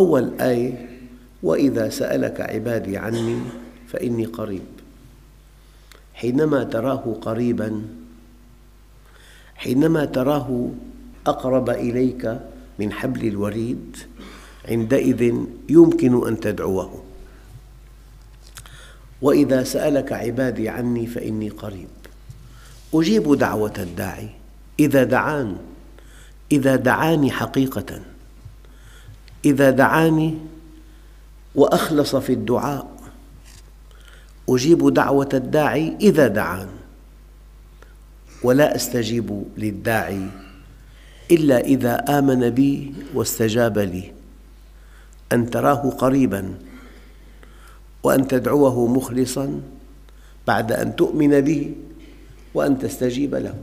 أول آية وإذا سألك عبادي عني فإني قريب. حينما تراه قريباً حينما تراه أقرب إليك من حبل الوريد عندئذ يمكن أن تدعوه. وإذا سألك عبادي عني فإني قريب. أجيب دعوة الداعي. إذا دعان إذا دعاني حقيقة. إذا دعاني وأخلص في الدعاء أجيب دعوة الداعي إذا دعان ولا أستجيب للداعي إلا إذا آمن بي واستجاب لي أن تراه قريباً وأن تدعوه مخلصاً بعد أن تؤمن به وأن تستجيب له.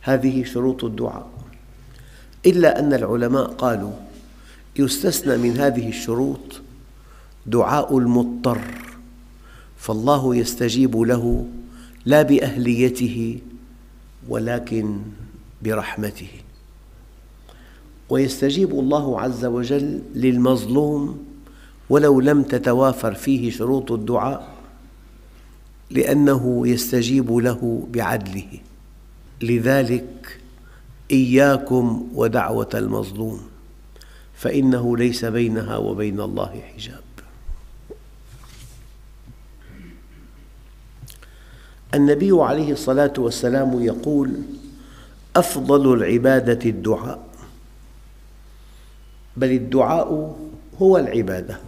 هذه شروط الدعاء. إلا أن العلماء قالوا يستثنى من هذه الشروط دعاء المضطر فالله يستجيب له لا بأهليته ولكن برحمته. ويستجيب الله عز وجل للمظلوم ولو لم تتوافر فيه شروط الدعاء لأنه يستجيب له بعدله. لذلك إياكم ودعوة المظلوم. فإنه ليس بينها وبين الله حجاب. النبي عليه الصلاة والسلام يقول أفضل العبادة الدعاء. بل الدعاء هو العبادة.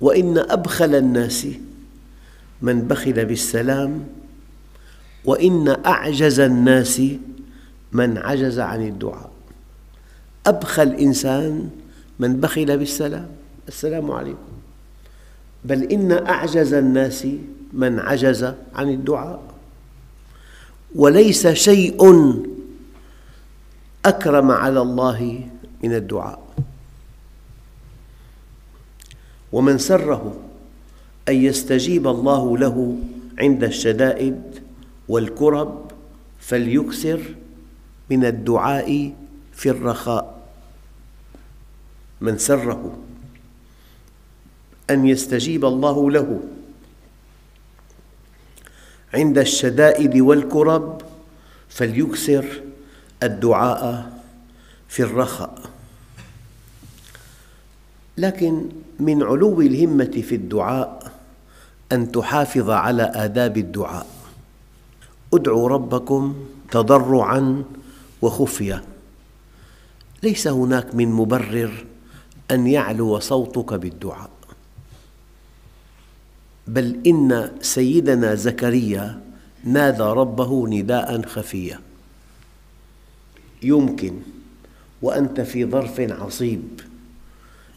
وإن أبخل الناس من بخل بالسلام وإن أعجز الناس من عجز عن الدعاء. أبخل إنسان من بخل بالسلام. السلام عليكم. بل إن أعجز الناس من عجز عن الدعاء. وليس شيء أكرم على الله من الدعاء. ومن سره أن يستجيب الله له عند الشدائد والكرب فليكثر من الدعاء في الرخاء. من سره أن يستجيب الله له. عند الشدائد والكرب فليكثر الدعاء في الرخاء. لكن من علو الهمة في الدعاء أن تحافظ على آداب الدعاء. ادعوا ربكم تضرعاً وخفية. ليس هناك من مبرر أن يعلو صوتك بالدعاء. بل إن سيدنا زكريا نادى ربه نداء خفيا. يمكن وأنت في ظرف عصيب.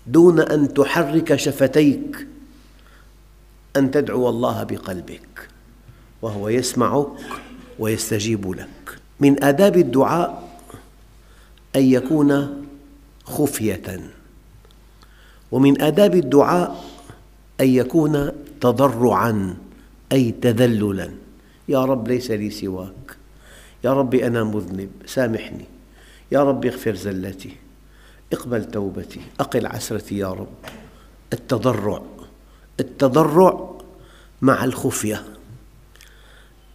دون أن تحرك شفتيك أن تدعو الله بقلبك وهو يسمعك ويستجيب لك. من آداب الدعاء أن يكون خفية. ومن آداب الدعاء أن يكون تضرعاً أي تذللاً. يا رب ليس لي سواك. يا رب أنا مذنب سامحني. يا رب اغفر زلتي. اقبل توبتي. أقل عسرتي يا رب. التضرع. التضرع مع الخفية.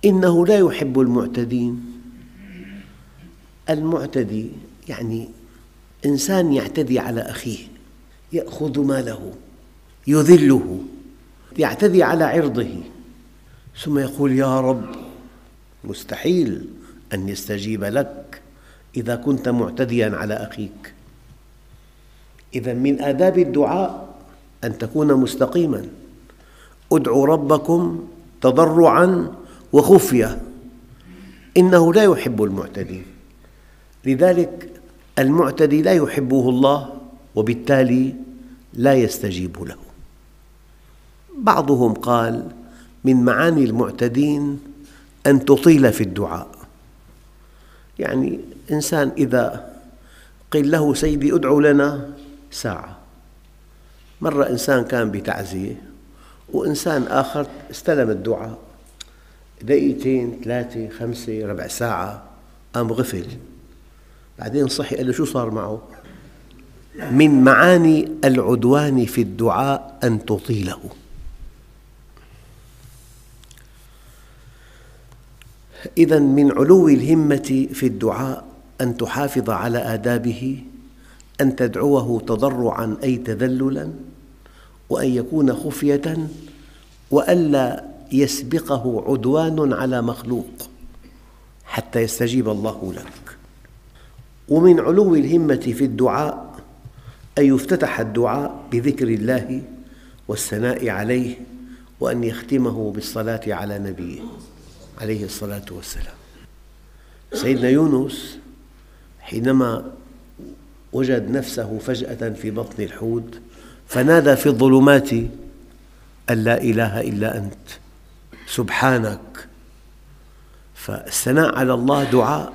إنه لا يحب المعتدين. المعتدي يعني إنسان يعتدي على أخيه. يأخذ ماله يذله يعتدي على عرضه. ثم يقول يا رب مستحيل أن يستجيب لك إذا كنت معتدياً على أخيك. إذا من آداب الدعاء أن تكون مستقيماً. ادعوا ربكم تضرعاً وخفية. إنه لا يحب المعتدين لذلك المعتدي لا يحبه الله وبالتالي لا يستجيب له. بعضهم قال من معاني المعتدين أن تطيل في الدعاء. يعني إنسان إذا قيل له سيدي ادعو لنا ساعة. مرة إنسان كان بتعزية وإنسان آخر استلم الدعاء. دقيقتين ثلاثة خمسة ربع ساعة قام غفل. بعدين صحي قال له شو صار معه؟ من معاني العدوان في الدعاء أن تطيله. إذا من علو الهمة في الدعاء أن تحافظ على آدابه أن تدعوه تضرعاً أي تذللاً وأن يكون خفية وألا يسبقه عدوان على مخلوق حتى يستجيب الله لك. ومن علو الهمة في الدعاء أن يفتتح الدعاء بذكر الله والثناء عليه وأن يختمه بالصلاة على نبيه عليه الصلاة والسلام. سيدنا يونس حينما وجد نفسه فجأة في بطن الحوت فنادى في الظلمات أن لا إله إلا أنت سبحانك. فالثناء على الله دعاء.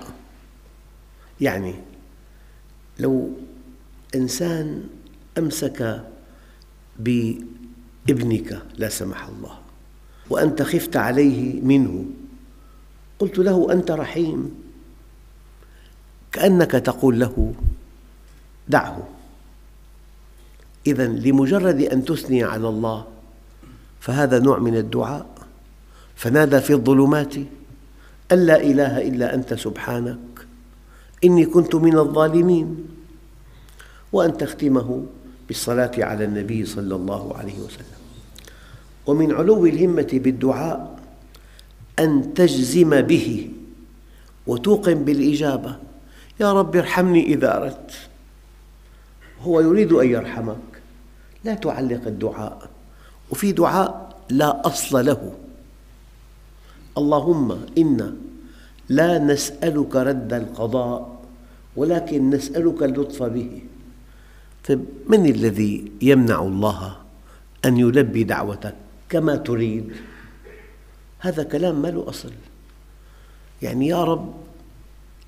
يعني لو إنسان أمسك بابنك لا سمح الله وأنت خفت عليه منه. قلت له أنت رحيم. كأنك تقول له دعه. إذا لمجرد أن تثني على الله فهذا نوع من الدعاء. فنادى في الظلمات أن لا إله إلا أنت سبحانك إني كنت من الظالمين. وأن تختمه بالصلاة على النبي صلى الله عليه وسلم. ومن علو الهمة بالدعاء أن تجزم به وتوقن بالإجابة. يا رب ارحمني إذا أردت. هو يريد أن يرحمك. لا تعلق الدعاء. وفي دعاء لا أصل له. اللهم إنا لا نسألك رد القضاء ولكن نسألك اللطف به. طيب من الذي يمنع الله أن يلبي دعوتك كما تريد؟ هذا كلام ما له أصل. يعني يا رب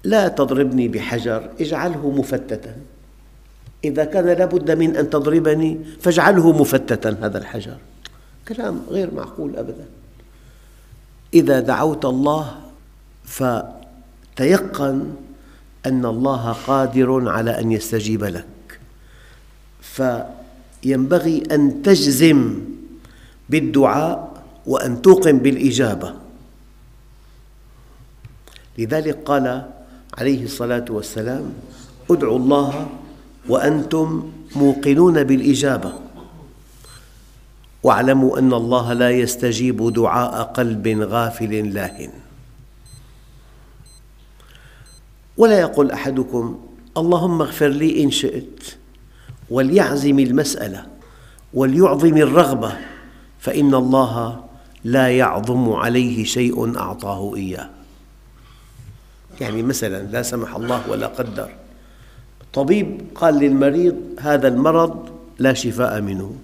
لا تضربني بحجر اجعله مفتتا. إذا كان لابد من أن تضربني فاجعله مفتتا هذا الحجر. كلام غير معقول أبدا. إذا دعوت الله فتيقن أن الله قادر على أن يستجيب لك. فينبغي أن تجزم بالدعاء وأن توقن بالإجابة. لذلك قال عليه الصلاة والسلام ادعوا الله وأنتم موقنون بالإجابة. واعلموا أن الله لا يستجيب دعاء قلب غافل لاهٍ ولا يقول أحدكم اللهم اغفر لي إن شئت. وليعزم المسألة وليعظم الرغبة فإن الله لا يعظم عليه شيء أعطاه إياه. يعني مثلا لا سمح الله ولا قدر. طبيب قال للمريض هذا المرض لا شفاء منه.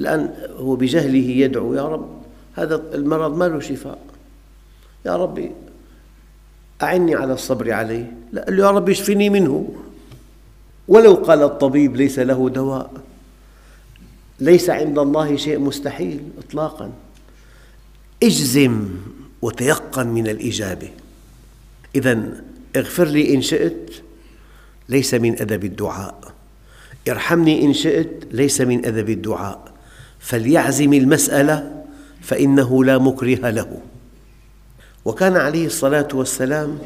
الآن هو بجهله يدعو يا رب هذا المرض ما له شفاء. يا رب أعني على الصبر عليه. لا. قال له يا رب اشفني منه. ولو قال الطبيب ليس له دواء. ليس عند الله شيء مستحيل إطلاقا. اجزم وتيقن من الإجابة. إذا اغفر لي إن شئت ليس من أدب الدعاء. ارحمني إن شئت ليس من أدب الدعاء. فليعزم المسألة فإنه لا مكره له. وكان عليه الصلاة والسلام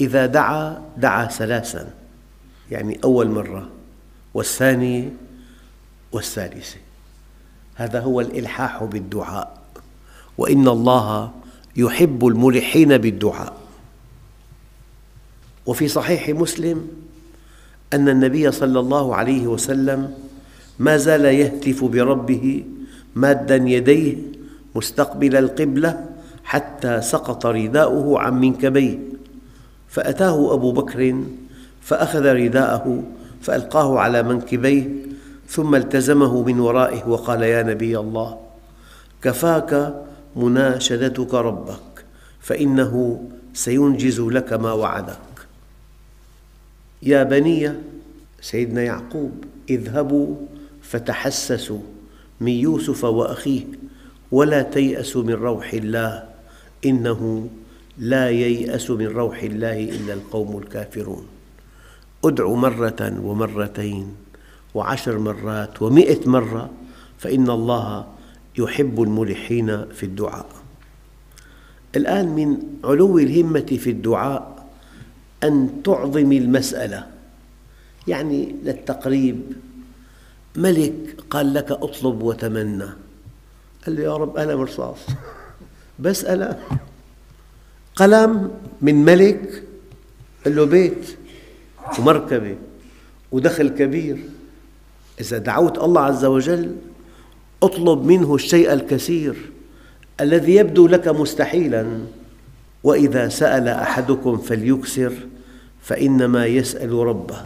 إذا دعا دعا ثلاثاً. يعني أول مرة والثانية والثالثة هذا هو الإلحاح بالدعاء. وإن الله يحب الملحين بالدعاء. وفي صحيح مسلم أن النبي صلى الله عليه وسلم ما زال يهتف بربه مادا يديه مستقبل القبلة حتى سقط رداؤه عن منكبيه. فأتاه أبو بكر فأخذ رداءه فألقاه على منكبيه ثم التزمه من ورائه وقال يا نبي الله كفاك مناشدتك ربك فإنه سينجز لك ما وعدك. يا بني سيدنا يعقوب اذهبوا فتحسسوا من يوسف وأخيه ولا تيأسوا من روح الله إنه لا ييأس من روح الله إلا القوم الكافرون. ادع مرة ومرتين وعشر مرات ومئة مرة فإن الله يحب الملحين في الدعاء. الآن من علو الهمة في الدعاء أن تعظم المسألة. يعني للتقريب ملك قال لك أطلب وتمنى. قال له يا رب أنا رصاص بس أنا قلم من ملك. قال له بيت. ومركبة ودخل كبير. إذا دعوت الله عز وجل اطلب منه الشيء الكثير الذي يبدو لك مستحيلا. وإذا سأل أحدكم فليكثر فإنما يسأل ربه.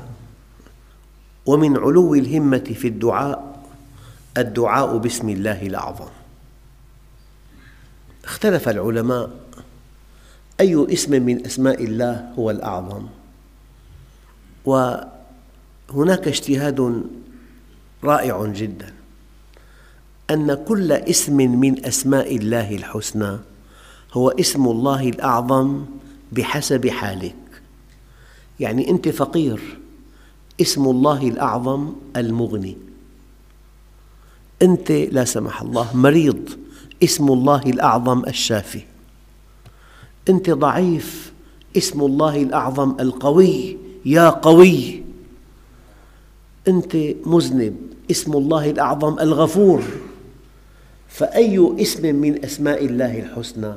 ومن علو الهمة في الدعاء الدعاء باسم الله الأعظم. اختلف العلماء أي اسم من أسماء الله هو الأعظم؟ وهناك اجتهاد رائع جدا أن كل اسم من أسماء الله الحسنى هو اسم الله الأعظم بحسب حالك. يعني أنت فقير اسم الله الأعظم المغني. أنت لا سمح الله مريض اسم الله الأعظم الشافي. أنت ضعيف اسم الله الأعظم القوي. يا قوي. أنت مذنب. اسم الله الأعظم الغفور. فأي اسم من أسماء الله الحسنى؟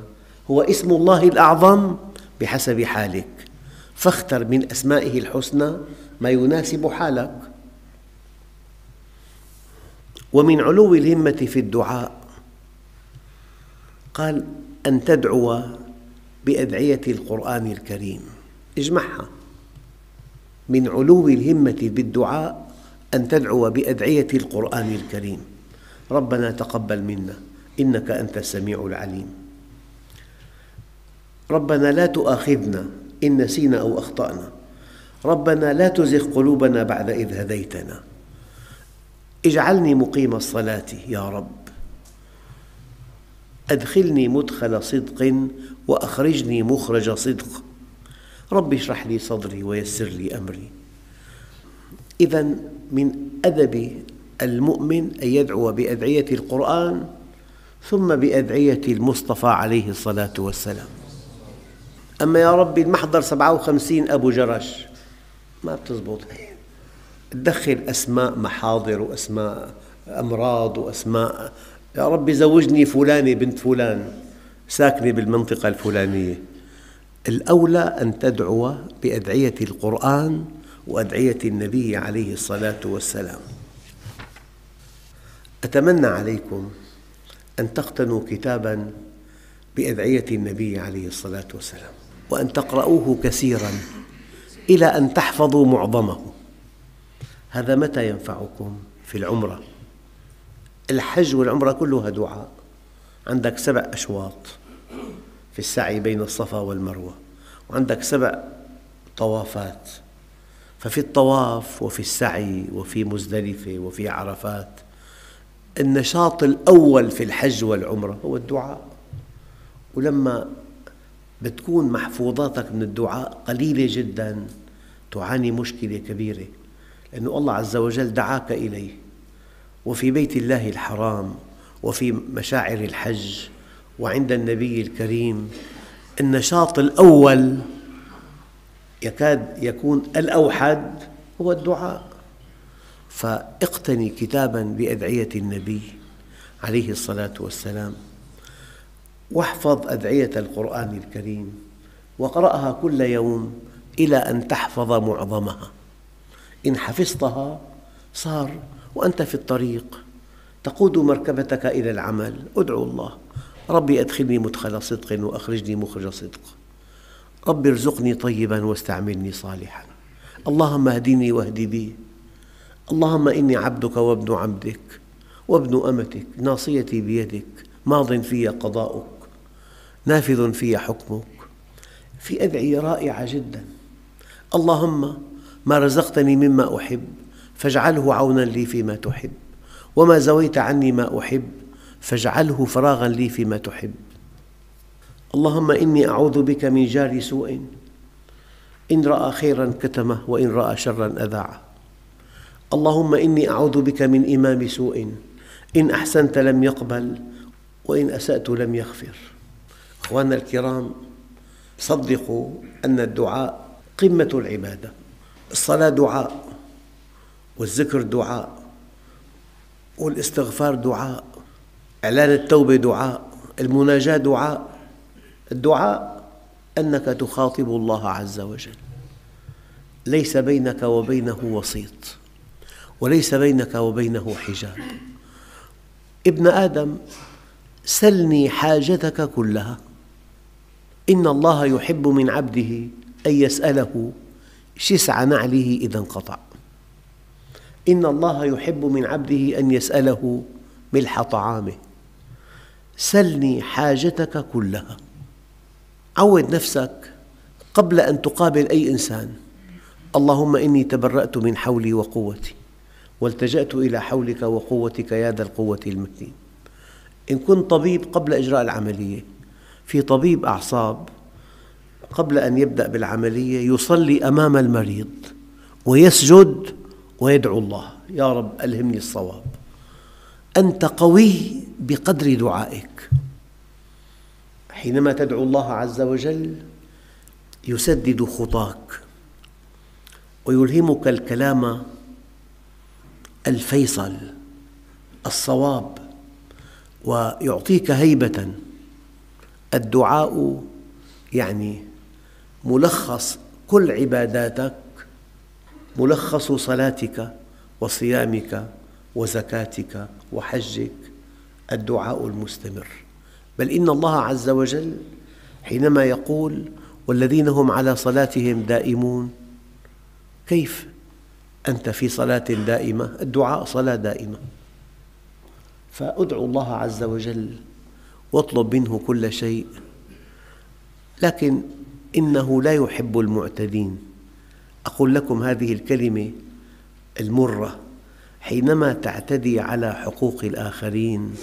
هو اسم الله الأعظم بحسب حالك. فاختر من أسمائه الحسنى ما يناسب حالك. ومن علو الهمة في الدعاء. قال أن تدعو بأدعية القرآن الكريم. اجمعها. من علو الهمة بالدعاء أن تدعو بأدعية القرآن الكريم. ربنا تقبل منا إنك أنت السميع العليم. ربنا لا تؤاخذنا إن نسينا أو أخطأنا. ربنا لا تزغ قلوبنا بعد إذ هديتنا. اجعلني مقيم الصلاة يا رب. أدخلني مدخل صدق وأخرجني مخرج صدق. رب اشرح لي صدري ويسر لي أمري. إذا من أدب المؤمن أن يدعو بأدعية القرآن ثم بأدعية المصطفى عليه الصلاة والسلام. أما يا ربي المحضر سبعة وخمسين أبو جرش ما بتزبط. تدخل أسماء محاضر وأسماء أمراض وأسماء يا ربي زوجني فلانة بنت فلان ساكنة بالمنطقة الفلانية. الأولى أن تدعو بأدعية القرآن وأدعية النبي عليه الصلاة والسلام. أتمنى عليكم أن تقتنوا كتاباً بأدعية النبي عليه الصلاة والسلام وأن تقرؤوه كثيراً إلى أن تحفظوا معظمه. هذا متى ينفعكم؟ في العمرة؟ الحج والعمرة كلها دعاء عندك سبع أشواط. في السعي بين الصفا والمروة. وعندك سبع طوافات. ففي الطواف وفي السعي وفي مزدلفة وفي عرفات النشاط الأول في الحج والعمرة هو الدعاء. ولما بتكون محفوظاتك من الدعاء قليلة جدا تعاني مشكلة كبيرة. لأن الله عز وجل دعاك إليه. وفي بيت الله الحرام وفي مشاعر الحج وعند النبي الكريم النشاط الأول يكاد يكون الأوحد هو الدعاء. فاقتني كتابا بأدعية النبي عليه الصلاة والسلام واحفظ أدعية القرآن الكريم واقرأها كل يوم إلى أن تحفظ معظمها. إن حفظتها صار وأنت في الطريق تقود مركبتك إلى العمل ادعو الله. ربي أدخلني مدخل صدق وأخرجني مخرج صدق. ربي ارزقني طيبا واستعملني صالحا. اللهم اهدني واهد بي. اللهم إني عبدك وابن عبدك وابن أمتك. ناصيتي بيدك. ماض في قضاؤك. نافذ في حكمك. في أدعية رائعة جدا. اللهم ما رزقتني مما أحب فاجعله عونا لي فيما تحب. وما زويت عني ما أحب فاجعله فراغا لي فيما تحب. اللهم إني أعوذ بك من جار سوء. إن رأى خيرا كتمه وإن رأى شرا أذاعه. اللهم إني أعوذ بك من إمام سوء. إن أحسنت لم يقبل وإن أسأت لم يغفر. أخواننا الكرام صدقوا أن الدعاء قمة العبادة. الصلاة دعاء والذكر دعاء والاستغفار دعاء إعلان التوبة دعاء المناجاة دعاء. الدعاء أنك تخاطب الله عز وجل. ليس بينك وبينه وسيط وليس بينك وبينه حجاب. ابن آدم سلني حاجتك كلها. إن الله يحب من عبده أن يسأله شسع نعله إذا انقطع. إن الله يحب من عبده أن يسأله ملح طعامه. سلني حاجتك كلها. عود نفسك قبل أن تقابل أي إنسان. اللهم إني تبرأت من حولي وقوتي والتجأت إلى حولك وقوتك يا ذا القوة المتين. إن كنت طبيب قبل إجراء العملية في طبيب أعصاب قبل أن يبدأ بالعملية يصلي أمام المريض ويسجد ويدعو الله. يا رب ألهمني الصواب. أنت قوي بقدر دعائك. حينما تدعو الله عز وجل يسدد خطاك ويلهمك الكلام الفيصل الصواب ويعطيك هيبة. الدعاء يعني ملخص كل عباداتك ملخص صلاتك وصيامك. وزكاتك وحجك الدعاء المستمر. بل إن الله عز وجل حينما يقول والذين هم على صلاتهم دائمون كيف أنت في صلاة دائمة؟ الدعاء صلاة دائمة. فأدعو الله عز وجل واطلب منه كل شيء لكن إنه لا يحب المعتدين. أقول لكم هذه الكلمة المرة. حينما تعتدي على حقوق الآخرين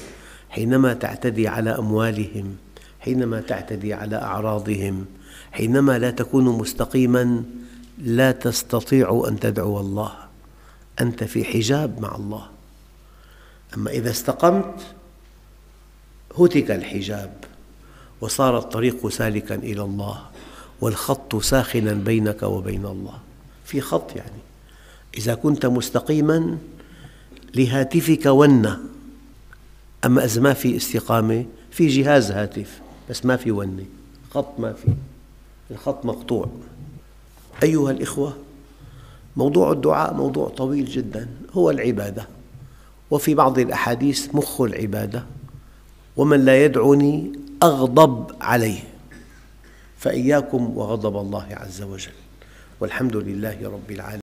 حينما تعتدي على أموالهم حينما تعتدي على أعراضهم حينما لا تكون مستقيما لا تستطيع أن تدعو الله. أنت في حجاب مع الله. أما إذا استقمت هتك الحجاب وصار الطريق سالكا إلى الله والخط ساخنا بينك وبين الله. في خط يعني. إذا كنت مستقيما لهاتفك ونة أما إذا ما في استقامة في جهاز هاتف بس ما في ونة خط ما في. الخط مقطوع. أيها الإخوة موضوع الدعاء موضوع طويل جدا. هو العبادة. وفي بعض الأحاديث مخ العبادة. ومن لا يدعني أغضب عليه. فإياكم وغضب الله عز وجل. والحمد لله رب العالمين.